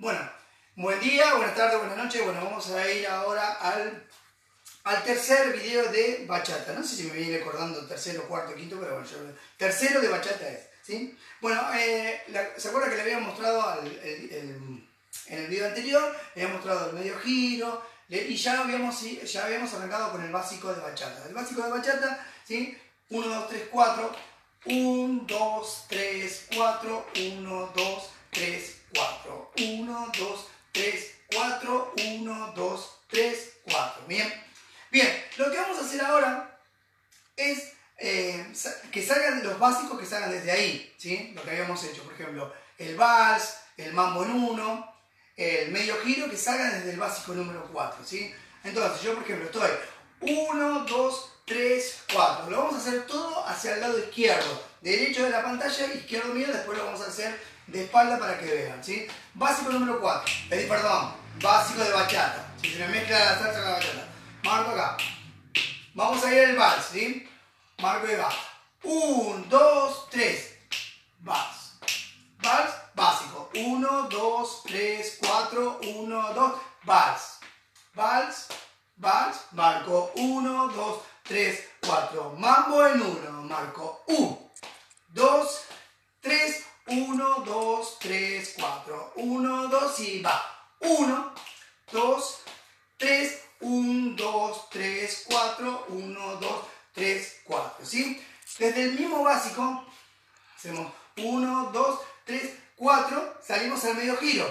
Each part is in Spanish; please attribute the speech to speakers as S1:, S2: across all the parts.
S1: Bueno, buen día, buenas tardes, buenas noches. Bueno, vamos a ir ahora al, al tercer video de bachata. No sé si me viene recordando tercero, cuarto, quinto, pero bueno, yo, tercero de bachata es. ¿sí? Bueno, eh, ¿se acuerda que le había mostrado en el video anterior? Le había mostrado el medio giro y ya habíamos, ya habíamos arrancado con el básico de bachata. El básico de bachata, ¿sí? 1, 2, 3, 4. 1, 2, 3, 4. 1, 2, 3, 4. 1, 2, 3, 4. 1, 2, 3, 4. Bien. Bien, lo que vamos a hacer ahora es eh, que salgan los básicos que salgan desde ahí, ¿sí? Lo que habíamos hecho, por ejemplo, el vals, el mambo en 1, el medio giro, que salgan desde el básico número 4, ¿sí? Entonces, yo por ejemplo estoy 1, 2, 3, 4. Lo vamos a hacer todo hacia el lado izquierdo, derecho de la pantalla, izquierdo mío, después lo vamos a hacer de espalda para que vean, ¿sí? Básico número 4, eh, perdón, básico de bachata. Si se me mezcla la salsa con la bachata. Marco acá. Vamos a ir al vals, ¿sí? Marco y va. 1, 2, 3. Vals. Vals básico. 1, 2, 3, 4, 1, 2. Vals. Vals. Vals. Marco 1, 2, 3, 4. Mambo en 1. Marco 1, 2, 3, 1, 2, 3, 4. 1, 2 y va. 1, 2, 3, 1, 2, 3, 4. 1, 2, 3, 4. ¿Sí? Desde el mismo básico, hacemos 1, 2, 3, 4, salimos al medio giro.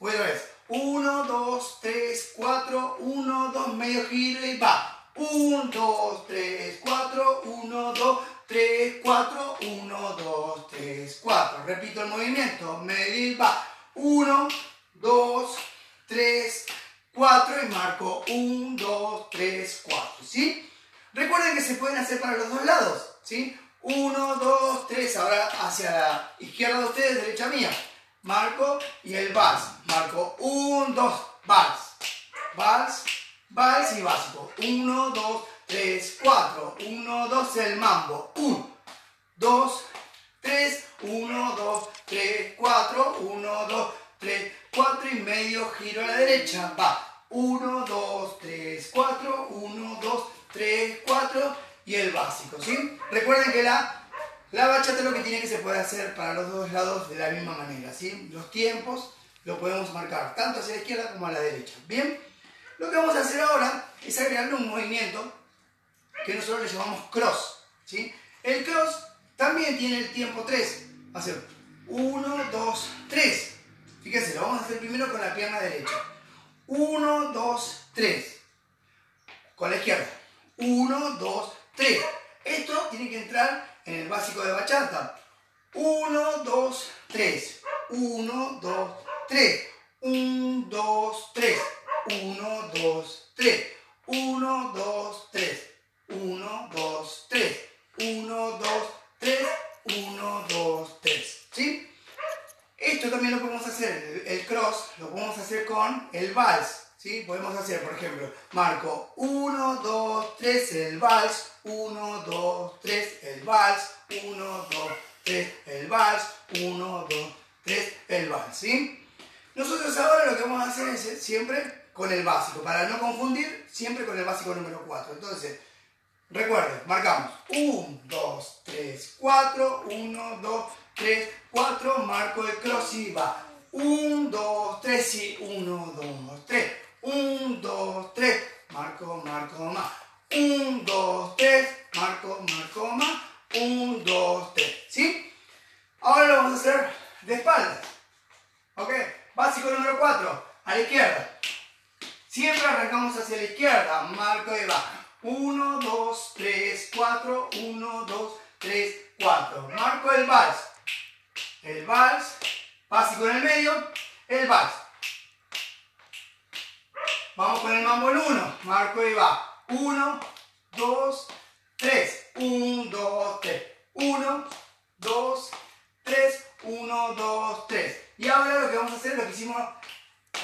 S1: Bueno es 1, 2, 3, 4, 1, 2, medio giro y va. 1, 2, 3, 4, 1, 2, 3, 4, 1, 2, 3, 4. Repito el movimiento, medio y va. 1, 2, 3, 4 y marco 1, 2, 3, 4. ¿Sí? Recuerden que se pueden hacer para los dos lados. ¿Sí? 1, 2, 3. Ahora hacia la izquierda de ustedes, derecha mía. Marco y el vals. Marco 1, 2, vals. Vals, vals y básico. 1, 2, 3, 4. 1, 2, el mambo. 1, 2, 3. 1, 2, 3, 4. 1, 2, 3, 4 y medio giro a la derecha. Va. 1, 2, 3, 4. 1, 2, 3, 4 y el básico, ¿sí? Recuerden que la, la bachata lo que tiene que se puede hacer para los dos lados de la misma manera, ¿sí? Los tiempos lo podemos marcar tanto hacia la izquierda como a la derecha, ¿bien? Lo que vamos a hacer ahora es agregarle un movimiento que nosotros le llamamos cross, ¿sí? El cross también tiene el tiempo 3, va a ser 1, 2, 3. Fíjense, lo vamos a hacer primero con la pierna derecha. 1, 2, 3. Con la izquierda. 1, 2, 3. Esto tiene que entrar en el básico de bachata. 1, 2, 3. 1, 2, 3. 1, 2, 3. 1, 2, 3. 1, 2, 3. 1, 2, 3. 1, 2, 3. 1, 2, 3. ¿Sí? Esto también lo podemos hacer, el cross, lo podemos hacer con el vals. ¿sí? Podemos hacer, por ejemplo, marco 1, 2, 3, el vals, 1, 2, 3, el vals, 1, 2, 3, el vals, 1, 2, 3, el vals, ¿sí? Nosotros ahora lo que vamos a hacer siempre con el básico, para no confundir, siempre con el básico número 4. Entonces, recuerden, marcamos 1, 2, 3, 4, 1, 2, 3, 4, marco el cross y va 1, 2, 3 y 1, 2, 3. 1, 2, 3, marco, marco, más. 1, 2, 3, marco, marco, más. 1, 2, 3. ¿Sí? Ahora lo vamos a hacer de espaldas. ¿Ok? Básico número 4, a la izquierda. Siempre arrancamos hacia la izquierda, marco y va. 1, 2, 3, 4, 1, 2, 3, 4. Marco el vals. El vals, básico en el medio, el vals. Vamos con el mambo en 1. Marco y va. 1, 2, 3. 1, 2, 3. 1, 2, 3. 1, 2, 3. Y ahora lo que vamos a hacer, lo que hicimos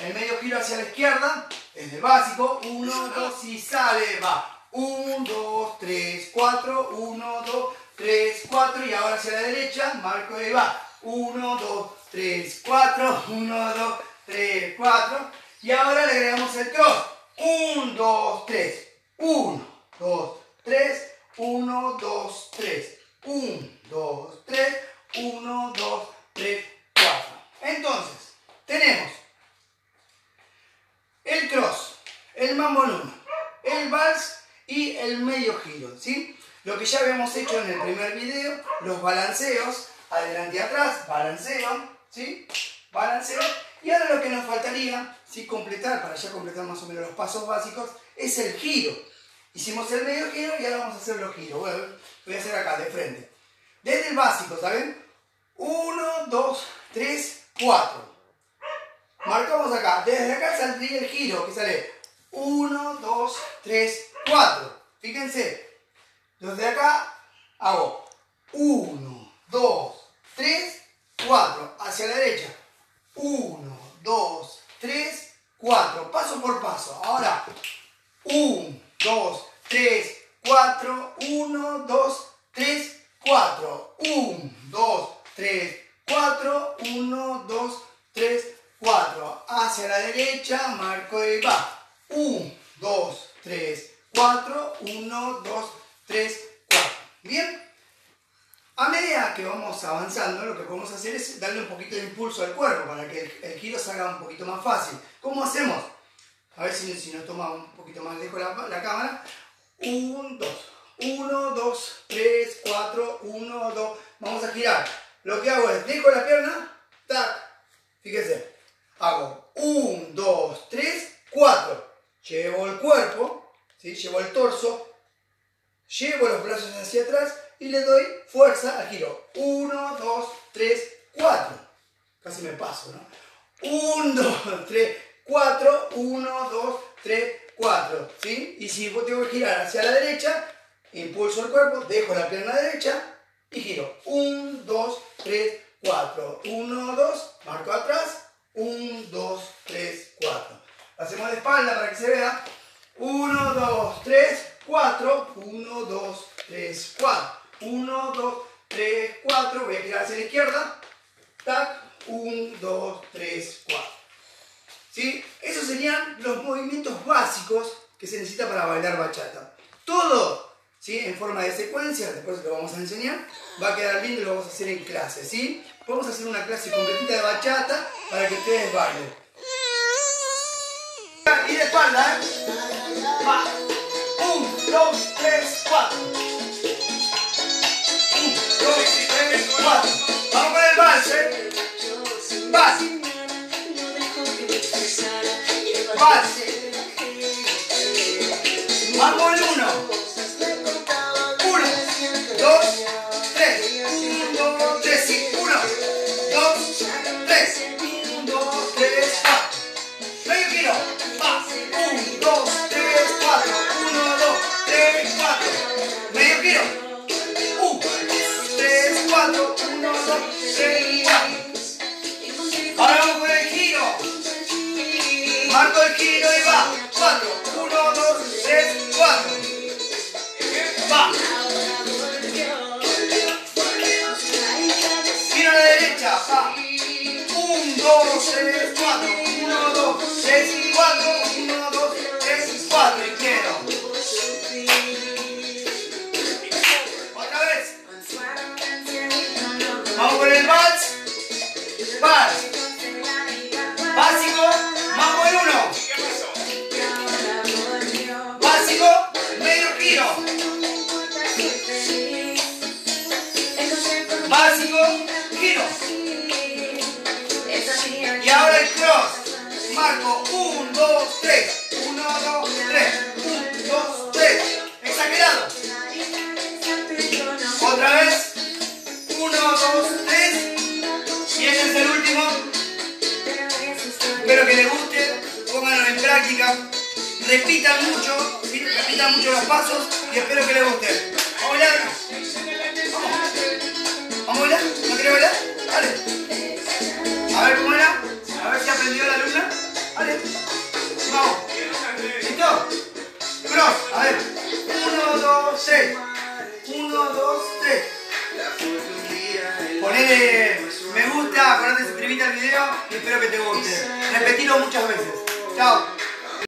S1: el medio giro hacia la izquierda, es el básico. 1, 2 y sale, va. 1, 2, 3, 4. 1, 2, 3, 4. Y ahora hacia la derecha, marco y va. 1, 2, 3, 4. 1, 2, 3, 4. Y ahora le agregamos el cross. 1, 2, 3. 1, 2, 3. 1, 2, 3. 1, 2, 3. 1, 2, 3, 4. Entonces, tenemos el cross, el mambo en uno, el vals y el medio giro, ¿sí? Lo que ya habíamos hecho en el primer video, los balanceos, adelante y atrás, balanceo, ¿sí? Balanceo. Y ahora lo que nos faltaría, ¿sí? Completar, para ya completar más o menos los pasos básicos, es el giro. Hicimos el medio giro y ahora vamos a hacer los giros. Bueno, voy a hacer acá, de frente. Desde el básico, ¿saben? 1, 2, 3, 4. Marcamos acá. Desde acá saldría el giro, que sale 1, 2, 3, 4. Fíjense, desde acá hago 1, 2, 3, 4. Hacia la derecha. 1, 2, 3, 4. Paso por paso. Ahora, 1, 2, 3, 4. 1, 2, 3, 4. 1, 2, 3, 4. 1, 2, 3, 4. Hacia la derecha, marco y va. 1, 2, 3, 4. 1, 2, 3, 4. Bien. A medida que vamos avanzando, lo que podemos hacer es darle un poquito de impulso al cuerpo para que el, giro se haga un poquito más fácil. ¿Cómo hacemos? A ver si, si nos toma un poquito más lejos la, la cámara. 1, 2. 1, 2, 3, 4, 1, 2. Vamos a girar. Lo que hago es, dejo la pierna, tac. Fíjense. Hago 1, 2, 3, 4. Llevo el cuerpo, ¿sí? llevo el torso, llevo los brazos hacia atrás y le doy fuerza al giro. 1, 2, 3, 4. Casi me paso, ¿no? 1, 2, 3, 4. 1, 2, 3, 4. ¿Sí? Y si tengo que girar hacia la derecha, impulso el cuerpo, dejo la pierna derecha y giro. 1, 2, 3, 4. 1, 2, marco atrás. 1, 2, 3, 4. Hacemos de espalda para que se vea. 1, 2, 3, 4. 1, 2, 3, 4. 1, 2, 3, 4. Voy a girar hacia la izquierda. Tac. 1, 2, 3, 4. ¿Sí? Esos serían los movimientos básicos que se necesita para bailar bachata. Todo ¿sí? en forma de secuencia, después lo vamos a enseñar, va a quedar lindo y lo vamos a hacer en clase. ¿sí? Vamos a hacer una clase completita de bachata para que ustedes bailen. Y de espalda, ¿eh? Va. 1, 2, 3, va. Cross. Marco 1, 2, 3. 1, 2, 3. 1, 2, 3. Exagerado. Otra vez. 1, 2, 3. Y ese es el último. Espero que les guste. Pónganlo en práctica. Repitan mucho. Repitan mucho los pasos. Y espero que les guste. Vamos a bailar. Vamos. Vamos a bailar. ¿No querés bailar? Dale.